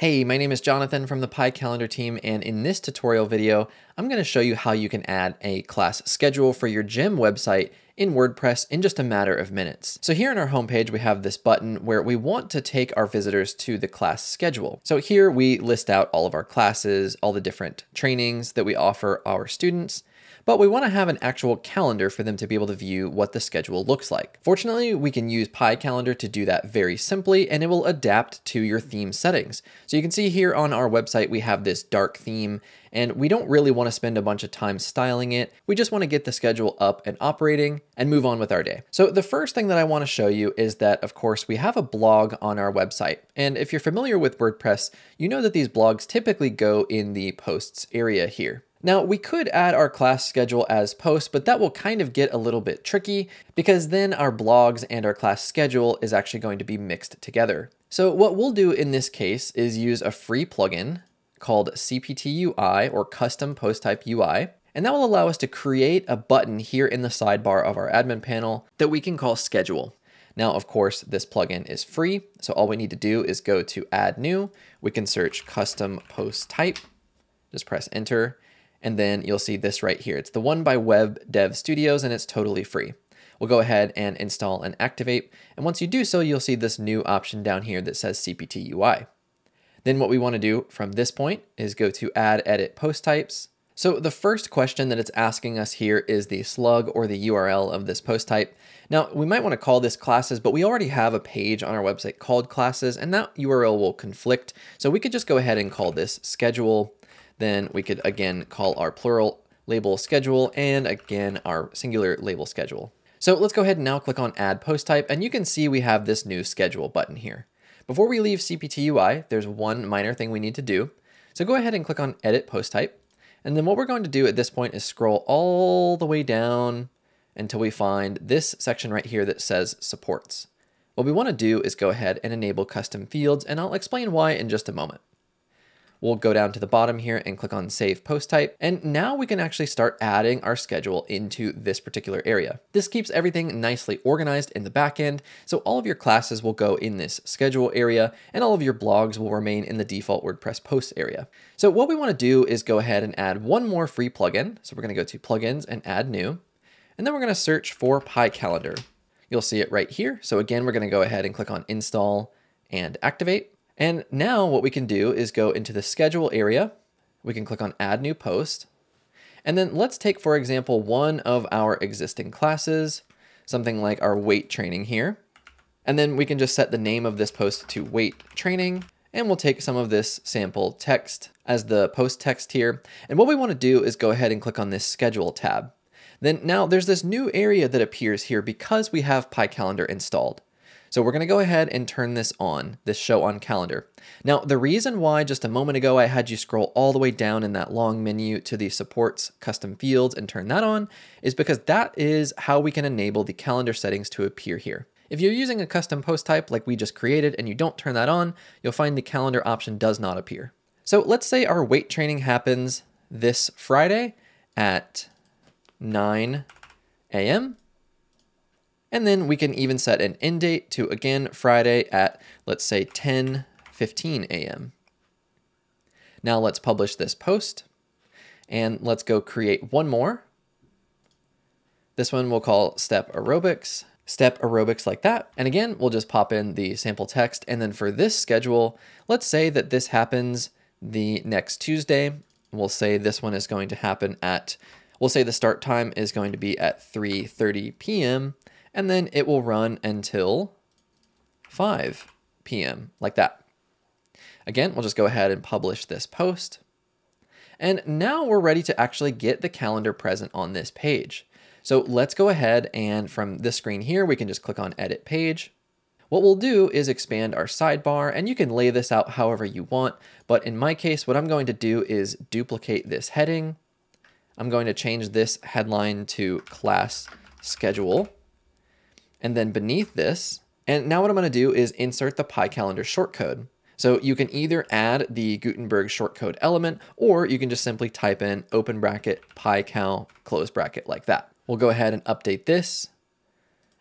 Hey, my name is Jonathan from the Pie Calendar team, and in this tutorial video, I'm going to show you how you can add a class schedule for your gym website in WordPress in just a matter of minutes. So here on our homepage, we have this button where we want to take our visitors to the class schedule. So here we list out all of our classes, all the different trainings that we offer our students, but we want to have an actual calendar for them to be able to view what the schedule looks like. Fortunately, we can use Pie Calendar to do that very simply, and it will adapt to your theme settings. So you can see here on our website, we have this dark theme, and we don't really want to spend a bunch of time styling it. We just want to get the schedule up and operating and move on with our day. So the first thing that I want to show you is that, of course, we have a blog on our website. And if you're familiar with WordPress, you know that these blogs typically go in the posts area here. Now we could add our class schedule as posts, but that will kind of get a little bit tricky because then our blogs and our class schedule is actually going to be mixed together. So what we'll do in this case is use a free plugin called CPT UI or custom post type UI. And that will allow us to create a button here in the sidebar of our admin panel that we can call schedule. Now, of course, this plugin is free. So all we need to do is go to add new. We can search custom post type, just press enter and then you'll see this right here. It's the one by Web Dev Studios and it's totally free. We'll go ahead and install and activate. And once you do so, you'll see this new option down here that says CPT UI. Then what we want to do from this point is go to add edit post types. So the first question that it's asking us here is the slug or the URL of this post type. Now we might want to call this classes, but we already have a page on our website called classes and that URL will conflict. So we could just go ahead and call this schedule then we could again call our plural label schedule and again our singular label schedule. So let's go ahead and now click on add post type and you can see we have this new schedule button here. Before we leave CPT UI, there's one minor thing we need to do. So go ahead and click on edit post type. And then what we're going to do at this point is scroll all the way down until we find this section right here that says supports. What we want to do is go ahead and enable custom fields and I'll explain why in just a moment. We'll go down to the bottom here and click on Save Post Type. And now we can actually start adding our schedule into this particular area. This keeps everything nicely organized in the backend, so all of your classes will go in this schedule area, and all of your blogs will remain in the default WordPress posts area. So what we want to do is go ahead and add one more free plugin. So we're going to go to Plugins and Add New, and then we're going to search for Pie Calendar. You'll see it right here. So again, we're going to go ahead and click on Install and Activate. And now what we can do is go into the schedule area. We can click on add new post. And then let's take, for example, one of our existing classes, something like our weight training here. And then we can just set the name of this post to weight training. And we'll take some of this sample text as the post text here. And what we want to do is go ahead and click on this schedule tab. Then now there's this new area that appears here because we have Pie Calendar installed. So we're going to go ahead and turn this on, this show on calendar. Now, the reason why just a moment ago I had you scroll all the way down in that long menu to the supports custom fields and turn that on is because that is how we can enable the calendar settings to appear here. If you're using a custom post type like we just created and you don't turn that on, you'll find the calendar option does not appear. So let's say our weight training happens this Friday at 9 a.m. And then we can even set an end date to again Friday at let's say 10 15 a.m. Now let's publish this post and let's go create one more. This one we'll call step aerobics, step aerobics like that. And again, we'll just pop in the sample text. And then for this schedule, let's say that this happens the next Tuesday. We'll say this one is going to happen at, we'll say the start time is going to be at 3.30 p.m and then it will run until 5 p.m. like that. Again, we'll just go ahead and publish this post. And now we're ready to actually get the calendar present on this page. So let's go ahead and from this screen here, we can just click on edit page. What we'll do is expand our sidebar and you can lay this out however you want. But in my case, what I'm going to do is duplicate this heading. I'm going to change this headline to class schedule. And then beneath this, and now what I'm going to do is insert the Pie Calendar shortcode. So you can either add the Gutenberg shortcode element, or you can just simply type in open bracket piecal close bracket like that. We'll go ahead and update this.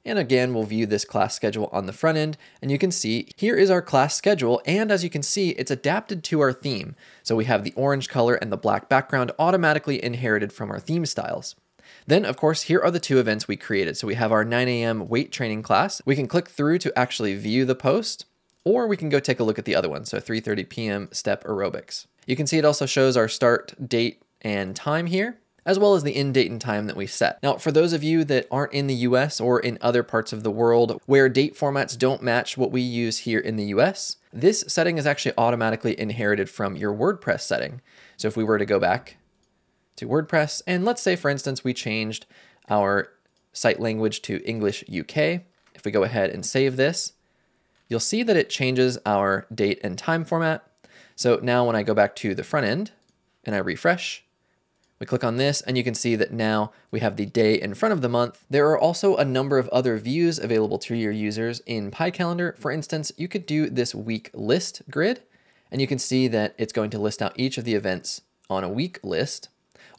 And again, we'll view this class schedule on the front end and you can see here is our class schedule. And as you can see, it's adapted to our theme. So we have the orange color and the black background automatically inherited from our theme styles. Then, of course, here are the two events we created. So we have our 9 a.m. weight training class. We can click through to actually view the post, or we can go take a look at the other one. So 3.30 p.m. step aerobics. You can see it also shows our start date and time here as well as the end date and time that we set. Now, for those of you that aren't in the US or in other parts of the world where date formats don't match what we use here in the US, this setting is actually automatically inherited from your WordPress setting. So if we were to go back to WordPress, and let's say, for instance, we changed our site language to English UK. If we go ahead and save this, you'll see that it changes our date and time format. So now when I go back to the front end and I refresh, we click on this and you can see that now we have the day in front of the month. There are also a number of other views available to your users in Pie Calendar. For instance, you could do this week list grid and you can see that it's going to list out each of the events on a week list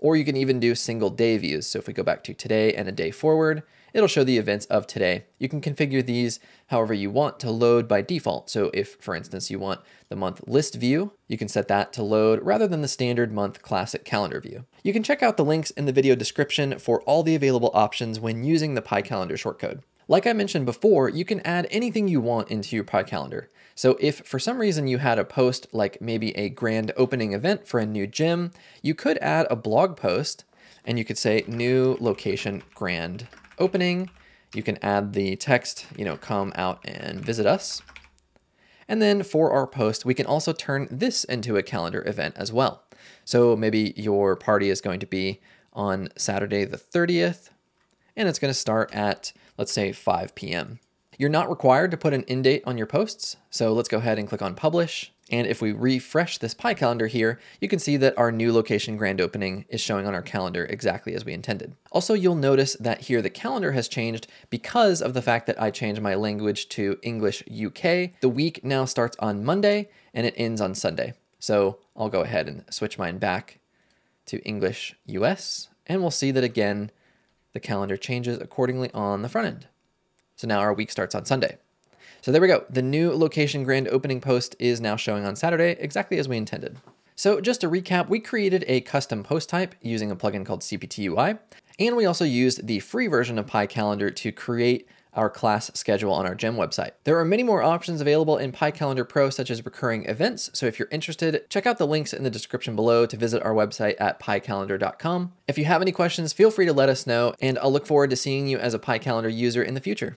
or you can even do single day views. So if we go back to today and a day forward, it'll show the events of today. You can configure these however you want to load by default. So if, for instance, you want the month list view, you can set that to load rather than the standard month classic calendar view. You can check out the links in the video description for all the available options when using the Pie Calendar shortcode. Like I mentioned before, you can add anything you want into your Pie Calendar. So if for some reason you had a post like maybe a grand opening event for a new gym, you could add a blog post and you could say new location grand opening. You can add the text, you know, come out and visit us. And then for our post, we can also turn this into a calendar event as well. So maybe your party is going to be on Saturday the 30th, and it's going to start at let's say 5 p.m. You're not required to put an end date on your posts, so let's go ahead and click on publish. And if we refresh this pie PyCalendar here, you can see that our new location grand opening is showing on our calendar exactly as we intended. Also, you'll notice that here the calendar has changed because of the fact that I changed my language to English UK. The week now starts on Monday and it ends on Sunday. So I'll go ahead and switch mine back to English US and we'll see that again, the calendar changes accordingly on the front end. So now our week starts on Sunday. So there we go. The new location grand opening post is now showing on Saturday, exactly as we intended. So just to recap, we created a custom post type using a plugin called CPT UI, and we also used the free version of Pie Calendar to create our class schedule on our gem website. There are many more options available in Pie Calendar Pro, such as recurring events. So if you're interested, check out the links in the description below to visit our website at piecalendar.com. If you have any questions, feel free to let us know, and I'll look forward to seeing you as a Pie Calendar user in the future.